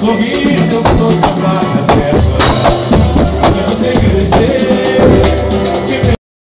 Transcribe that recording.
Sorrir, eu sou capaz.